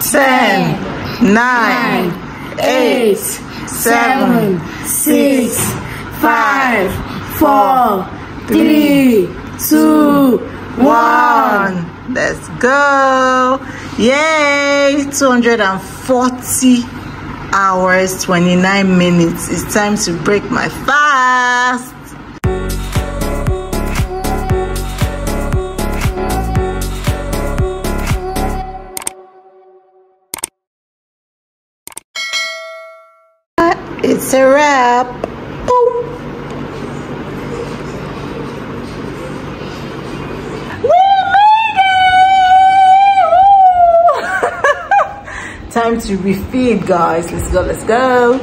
ten, nine, eight, seven, six, five, four, three, two, one. Let's go. Yay! 240 hours, 29 minutes. It's time to break my fast. It's a wrap. Boom. We made it! Time to refeed, guys. Let's go, let's go.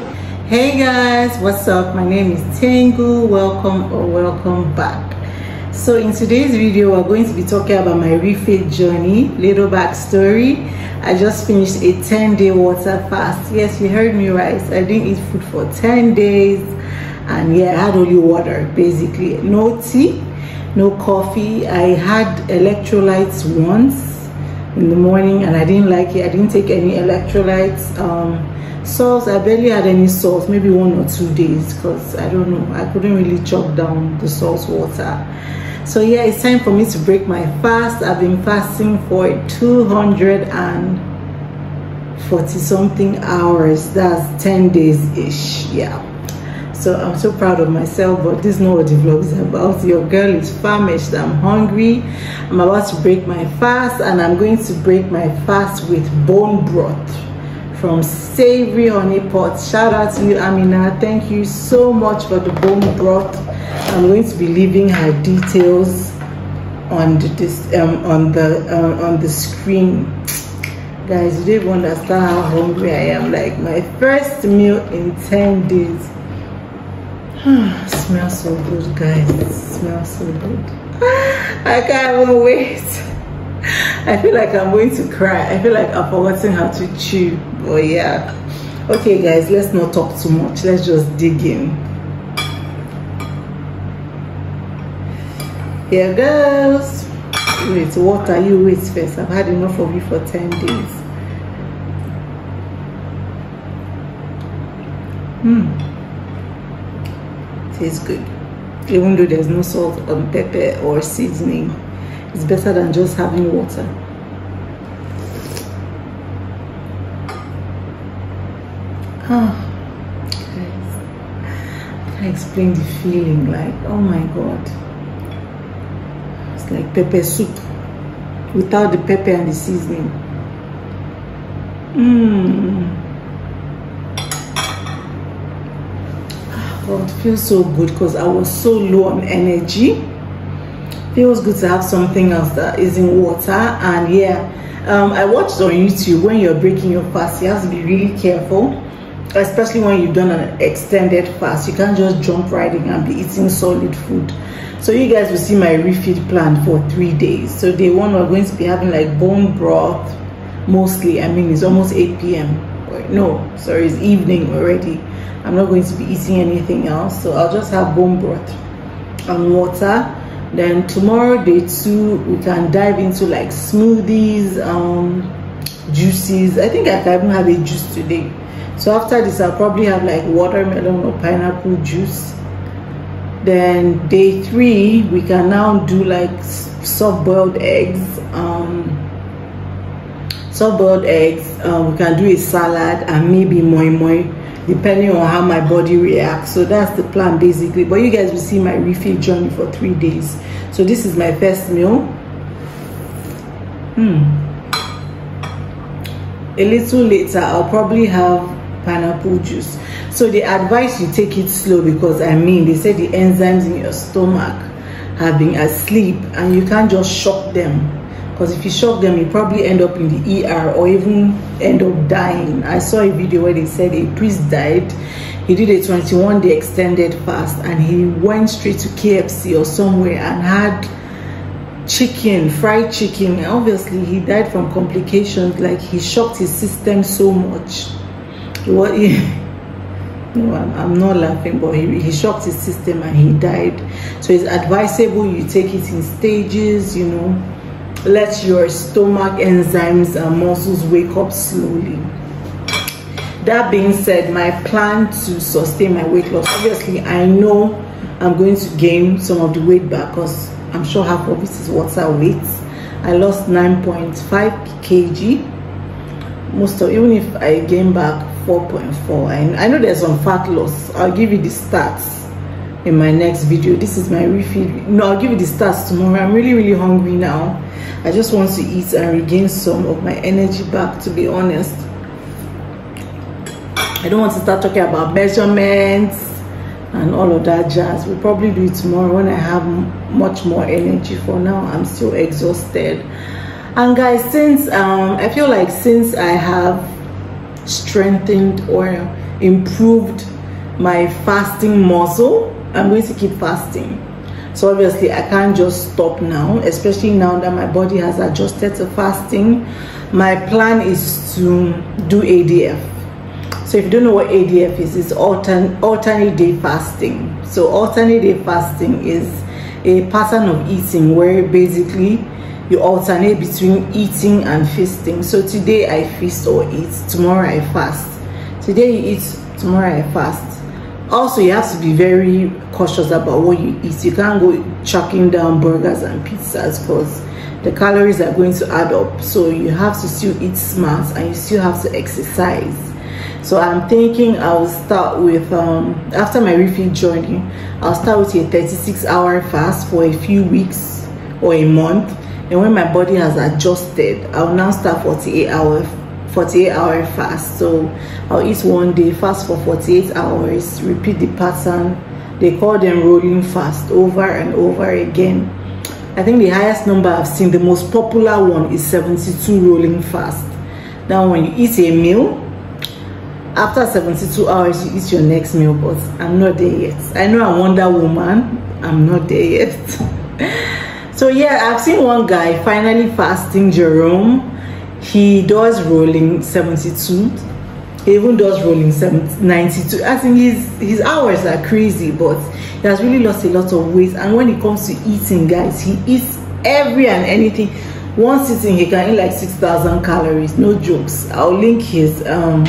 Hey guys, what's up? My name is Terngu. Welcome or welcome back. So in today's video, we're going to be talking about my refeed journey, little backstory. I just finished a 10 day water fast. Yes, you heard me right. I didn't eat food for 10 days. And yeah, I had only water, basically. No tea, no coffee. I had electrolytes once in the morning and I didn't like it. I didn't take any electrolytes. Um, salts, I barely had any salt, maybe one or two days because I don't know. I couldn't really chop down the salt water so yeah it's time for me to break my fast. I've been fasting for 240 something hours. That's 10 days ish yeah. So i'm so proud of myself but this is not what the vlog is about. Your girl is famished i'm hungry. I'm about to break my fast and i'm going to break my fast with bone broth from Savory Honey Pot. Shout out to you, Amina. Thank you so much for the bone broth. I'm going to be leaving her details on the this um, on the uh, on the screen. Guys, you don't understand how hungry I am. Like my first meal in 10 days. smells so good, guys. It smells so good. I can't even wait. I feel like I'm going to cry. I feel like I've forgotten how to chew. But yeah. Okay, guys, let's not talk too much. Let's just dig in. Here goes. Wait, what are you? Wait first. I've had enough of you for 10 days. Hmm. Tastes good. Even though there's no salt on pepper or seasoning it's better than just having water ah. Guys I explain the feeling like oh my god. It's like pepper soup without the pepper and the seasoning. Mmm. God, feels so good because I was so low on energy. Feels good to have something else that is in water. And yeah um, i watched on youtube when you're breaking your fast. You have to be really careful especially when you've done an extended fast you can't just jump right in and be eating solid food. So you guys will see my refeed plan for three days. So day one we're going to be having like bone broth mostly i mean it's almost 8 p.m no sorry it's evening already. I'm not going to be eating anything else so i'll just have bone broth and water. Then tomorrow day two we can dive into like smoothies um juices. I think i can even have a juice today so after this i'll probably have like watermelon or pineapple juice. Then day three we can now do like soft boiled eggs um soft boiled eggs. Um, we can do a salad and maybe moi moi depending on how my body reacts. So that's the plan basically. But you guys will see my refill journey for three days. So this is my first meal. Hmm. A little later i'll probably have pineapple juice. So they advise you take it slow because i mean they say the enzymes in your stomach have been asleep and you can't just shock them. Because if you shock them you probably end up in the ER or even end up dying. I saw a video where they said a priest died. He did a 21 day extended fast and he went straight to KFC or somewhere and had chicken fried chicken. Obviously he died from complications like he shocked his system so much what no I'm, I'm, not laughing but he, he shocked his system and he died. So it's advisable you take it in stages you know. Let your stomach enzymes and muscles wake up slowly. That being said my plan to sustain my weight loss obviously i know i'm going to gain some of the weight back because i'm sure half of it is water weight. I lost 9.5 kg. Most of even if i gain back 4.4 I, I know there's some fat loss. I'll give you the stats in my next video. This is my refill no i'll give you the stats tomorrow. I'm really really hungry now. I just want to eat and regain some of my energy back to be honest. I don't want to start talking about measurements and all of that jazz. We'll probably do it tomorrow when I have much more energy. For now, I'm still exhausted. And guys, since um, I feel like since I have strengthened or improved my fasting muscle, I'm going to keep fasting. So obviously I can't just stop now, especially now that my body has adjusted to fasting. My plan is to do ADF so if you don't know what ADF is, it's altern alternate day fasting. So alternate day fasting is a pattern of eating where basically you alternate between eating and feasting. So today I feast or eat, tomorrow I fast. Today you eat, tomorrow I fast. Also, you have to be very cautious about what you eat. You can't go chucking down burgers and pizzas because the calories are going to add up. So you have to still eat smart and you still have to exercise so i'm thinking i'll start with um, after my refill journey i'll start with a 36 hour fast for a few weeks or a month and when my body has adjusted i'll now start 48 hour 48 hour fast. So i'll eat one day fast for 48 hours repeat the pattern. They call them rolling fast over and over again. I think the highest number i've seen the most popular one is 72 rolling fast. Now when you eat a meal after 72 hours you eat your next meal but i'm not there yet. I know i'm wonder woman. I'm not there yet so yeah i've seen one guy finally fasting jerome. He does rolling 72 he even does rolling 92 i think his his hours are crazy but he has really lost a lot of weight. And when it comes to eating guys he eats every and anything. One sitting he can eat like 6000 calories. No jokes. I'll link his um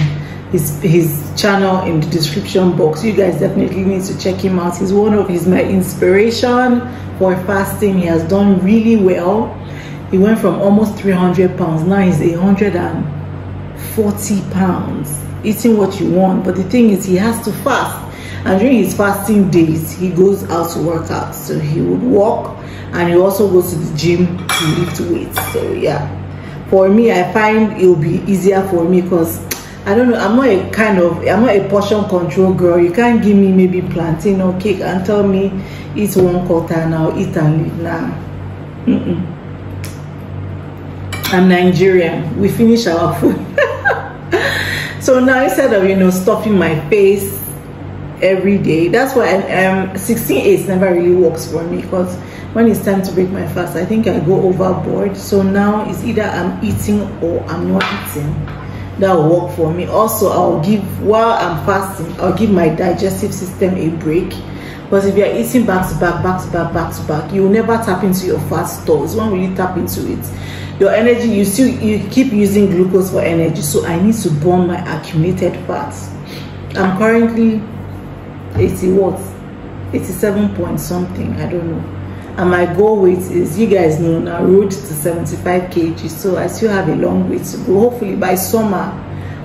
his his channel in the description box. You guys definitely need to check him out. He's one of his my inspiration for fasting. He has done really well. He went from almost 300 pounds now he's 140 pounds eating what you want. But the thing is he has to fast. And during his fasting days he goes out to work out. So he would walk and he also goes to the gym to lift weights. So yeah. For me i find it will be easier for me because I don't know. I'm not a kind of I'm not a portion control girl. You can't give me maybe plantain or cake and tell me eat one quarter now, eat and leave now. -mm. I'm Nigerian. We finish our food. so now instead of you know stuffing my face every day, that's why um 16 8 never really works for me because when it's time to break my fast, I think I go overboard. So now it's either I'm eating or I'm not eating that will work for me. Also i'll give while i'm fasting i'll give my digestive system a break. Because if you're eating back to back back to back back to back you will never tap into your fat stores. When will you tap into it? Your energy you still you keep using glucose for energy. So i need to burn my accumulated fats. I'm currently 80 what? 87 point something. I don't know and my goal weight is you guys know now road to 75 kg so i still have a long way to go. Hopefully by summer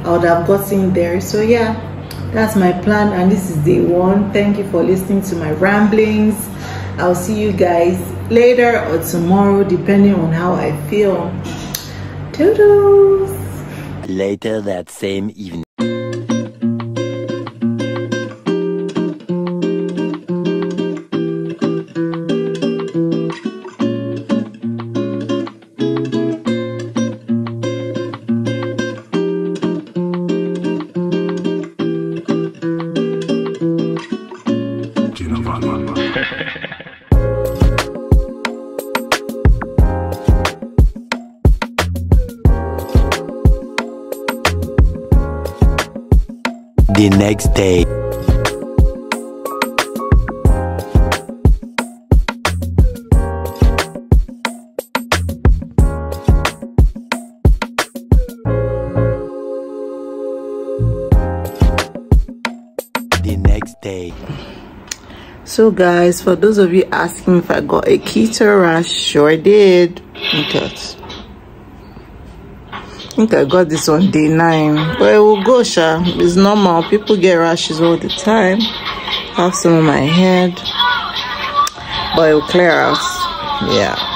i would have gotten there. So yeah that's my plan and this is day one. Thank you for listening to my ramblings. I'll see you guys later or tomorrow depending on how i feel. Toodles! Later that same evening the next day. the next day. So guys for those of you asking if i got a keto rash sure did. Look think I got this on day nine, but it will go, sha. It's normal. People get rashes all the time. I Have some on my head, but it will clear out. Yeah.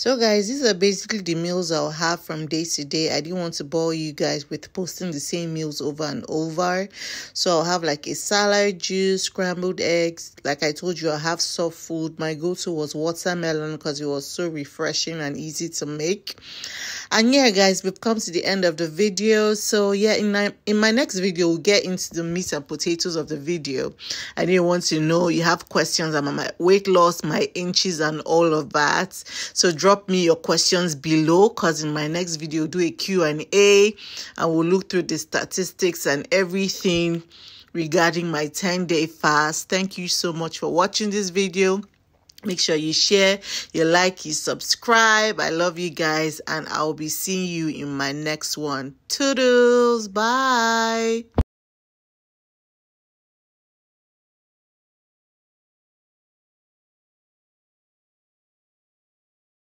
So guys, these are basically the meals I'll have from day to day. I didn't want to bore you guys with posting the same meals over and over. So I'll have like a salad, juice, scrambled eggs. Like I told you, i have soft food. My go-to was watermelon because it was so refreshing and easy to make. And yeah, guys, we've come to the end of the video. So yeah, in my, in my next video, we'll get into the meat and potatoes of the video. I didn't want to know you have questions about my weight loss, my inches and all of that. So drop drop me your questions below because in my next video do a Q&A and we'll look through the statistics and everything regarding my 10 day fast. Thank you so much for watching this video. Make sure you share, you like, you subscribe. I love you guys and I'll be seeing you in my next one. Toodles. Bye.